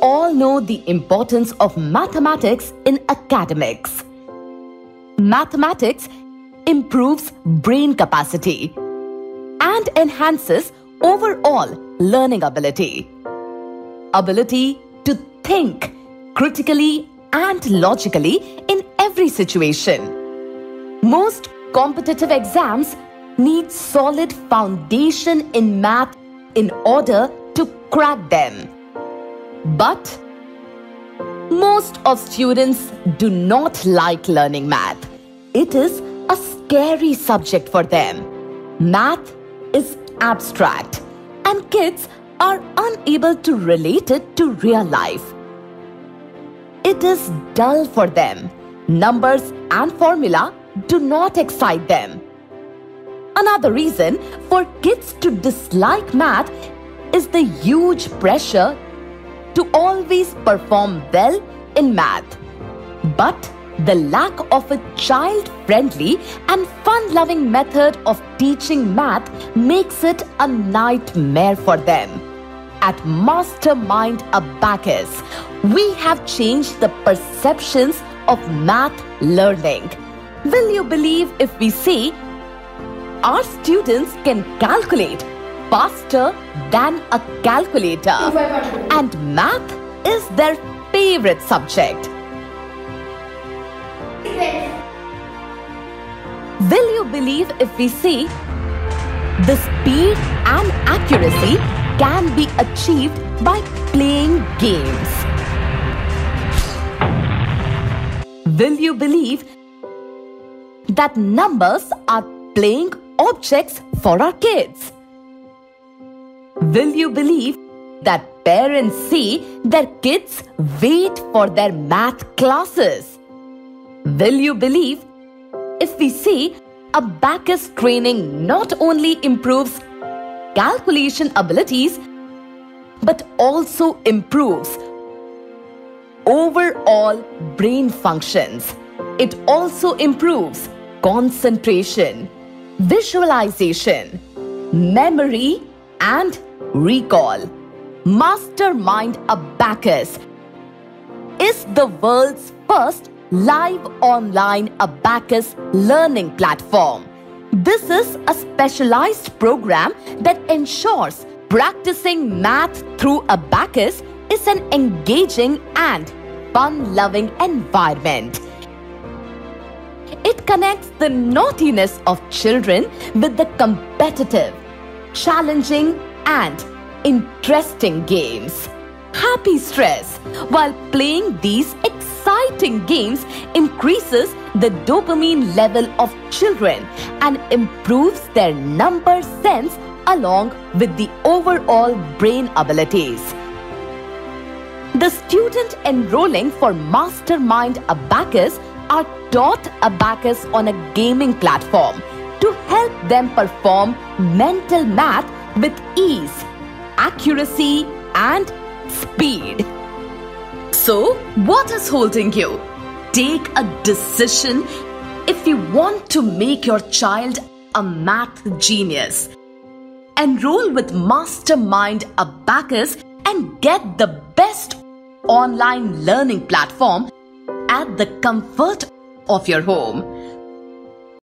all know the importance of mathematics in academics. Mathematics improves brain capacity and enhances overall learning ability. Ability to think critically and logically in every situation. Most competitive exams need solid foundation in math in order to crack them. But most of students do not like learning math. It is a scary subject for them. Math is abstract and kids are unable to relate it to real life. It is dull for them. Numbers and formula do not excite them. Another reason for kids to dislike math is the huge pressure to always perform well in math. But the lack of a child friendly and fun loving method of teaching math makes it a nightmare for them. At Mastermind Abacus, we have changed the perceptions of math learning. Will you believe if we say our students can calculate faster than a calculator and math is their favorite subject? Will you believe if we say the speed and accuracy can be achieved by playing games? Will you believe that numbers are playing objects for our kids? Will you believe that parents see their kids wait for their math classes? Will you believe if we see a abacus training not only improves calculation abilities but also improves overall brain functions? It also improves concentration, visualization, memory, and recall. Mastermind Abacus is the world's first live online Abacus learning platform. This is a specialized program that ensures practicing math through Abacus is an engaging and fun loving environment. It connects the naughtiness of children with the competitive, challenging, and interesting games. Happy stress while playing these exciting games increases the dopamine level of children and improves their number sense along with the overall brain abilities. The student enrolling for Mastermind Abacus are taught Abacus on a gaming platform to help them perform mental math with ease, accuracy, and speed. So, what is holding you? Take a decision if you want to make your child a math genius. Enroll with Mastermind Abacus and get the best online learning platform at the comfort of your home.